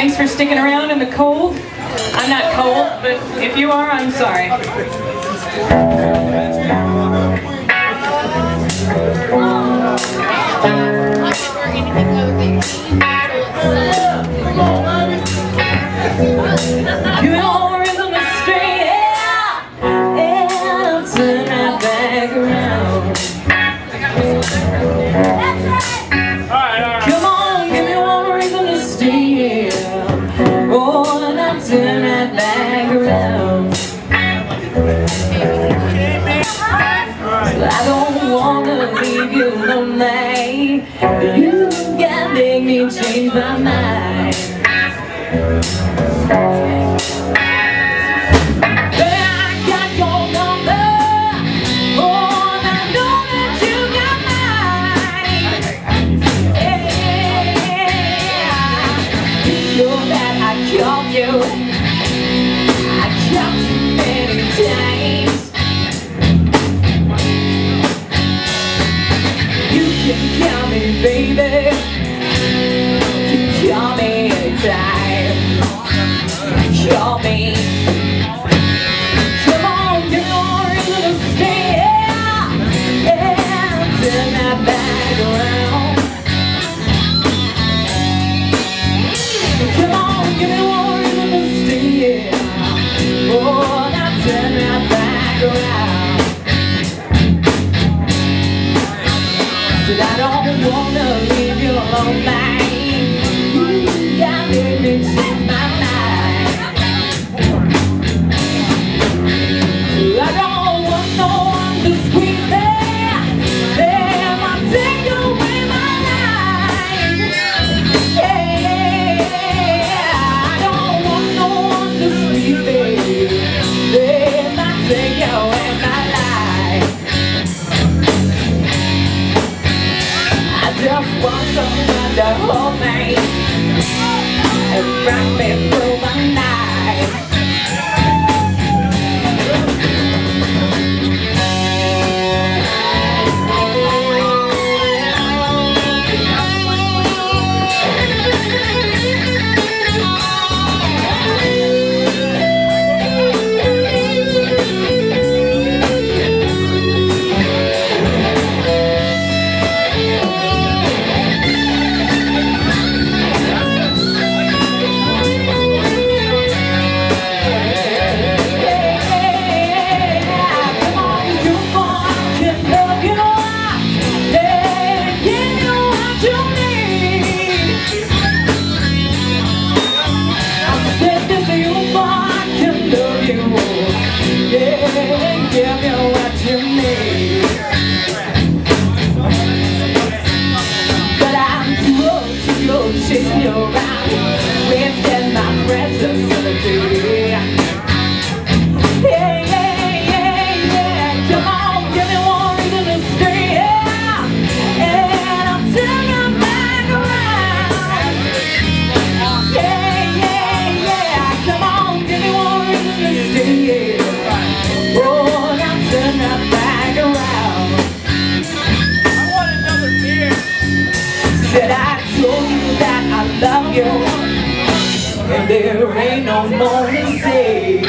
Thanks for sticking around in the cold. I'm not cold, but if you are, I'm sorry. Your rhythm is straight out, out to back around. Turn that back around. I don't wanna leave you lonely. You can make me change my mind. can count me, baby. rock me through my night. And there ain't no more to say.